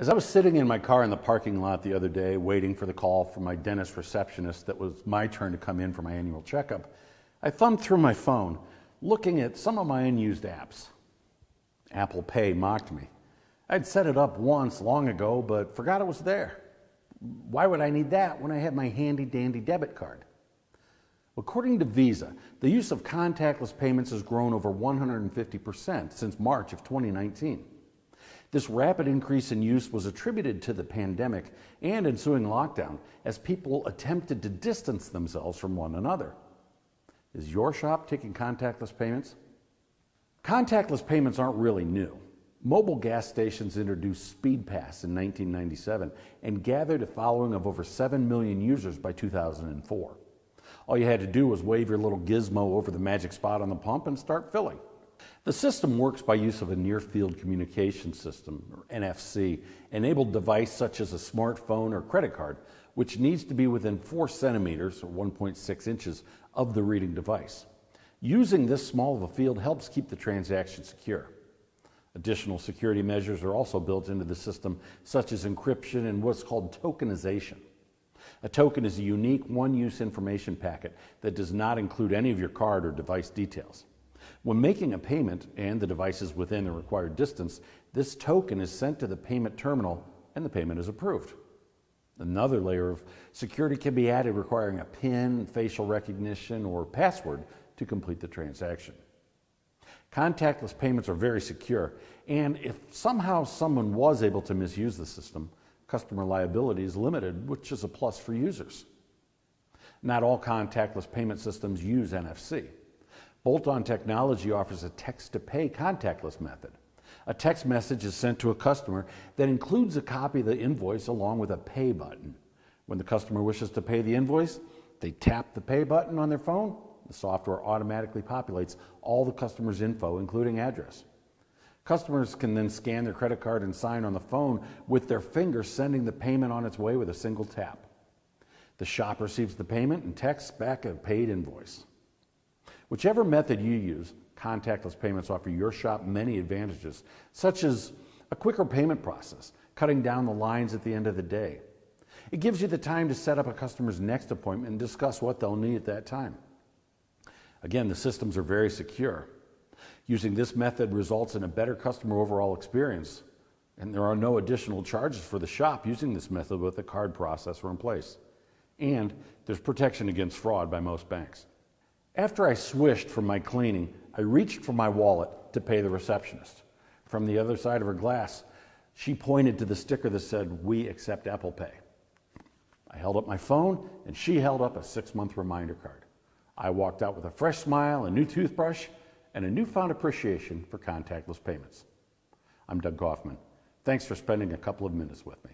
As I was sitting in my car in the parking lot the other day, waiting for the call from my dentist receptionist that was my turn to come in for my annual checkup, I thumbed through my phone, looking at some of my unused apps. Apple Pay mocked me. I'd set it up once long ago, but forgot it was there. Why would I need that when I have my handy dandy debit card? According to Visa, the use of contactless payments has grown over 150% since March of 2019. This rapid increase in use was attributed to the pandemic and ensuing lockdown as people attempted to distance themselves from one another. Is your shop taking contactless payments? Contactless payments aren't really new. Mobil gas stations introduced SpeedPass in 1997 and gathered a following of over 7 million users by 2004. All you had to do was wave your little gizmo over the magic spot on the pump and start filling. The system works by use of a near field communication system, or NFC, enabled device such as a smartphone or credit card, which needs to be within 4 centimeters or 1.6 inches of the reading device. Using this small of a field helps keep the transaction secure. Additional security measures are also built into the system, such as encryption and what's called tokenization. A token is a unique one use information packet that does not include any of your card or device details. When making a payment and the device is within the required distance, this token is sent to the payment terminal and the payment is approved. Another layer of security can be added requiring a PIN, facial recognition, or password to complete the transaction. Contactless payments are very secure, and if somehow someone was able to misuse the system, customer liability is limited, which is a plus for users. Not all contactless payment systems use NFC. Bolt on Technology offers a text to pay contactless method. A text message is sent to a customer that includes a copy of the invoice along with a pay button. When the customer wishes to pay the invoice, they tap the pay button on their phone. The software automatically populates all the customer's info, including address. Customers can then scan their credit card and sign on the phone with their finger, sending the payment on its way with a single tap. The shop receives the payment and texts back a paid invoice. Whichever method you use, contactless payments offer your shop many advantages, such as a quicker payment process, cutting down the lines at the end of the day. It gives you the time to set up a customer's next appointment and discuss what they'll need at that time. Again, the systems are very secure. Using this method results in a better customer overall experience, and there are no additional charges for the shop using this method with a card processor in place. And there's protection against fraud by most banks. After I swished from my cleaning, I reached for my wallet to pay the receptionist. From the other side of her glass, she pointed to the sticker that said, We accept Apple Pay. I held up my phone, and she held up a six month reminder card. I walked out with a fresh smile, a new toothbrush, and a newfound appreciation for contactless payments. I'm Doug Kaufman. Thanks for spending a couple of minutes with me.